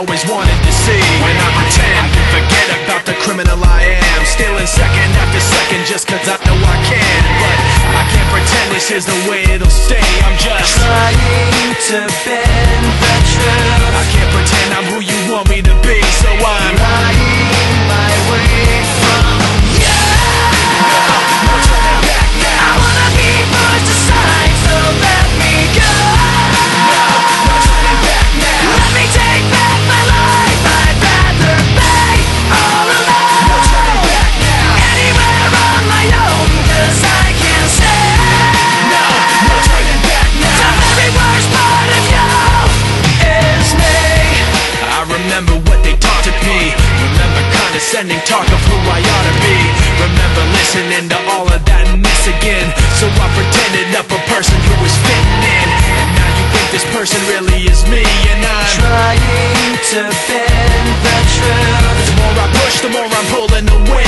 always wanted to see. When I pretend, I can forget about the criminal I am Stealing second after second just cause I know I can. But I can't pretend this is the way it'll stay. I'm just trying to bend condescending talk of who I ought to be. Remember listening to all of that mess again. So I pretended up a person who was fitting in. And now you think this person really is me, and I'm Trying to bend the truth. The more I push, the more I'm pulling away.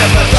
never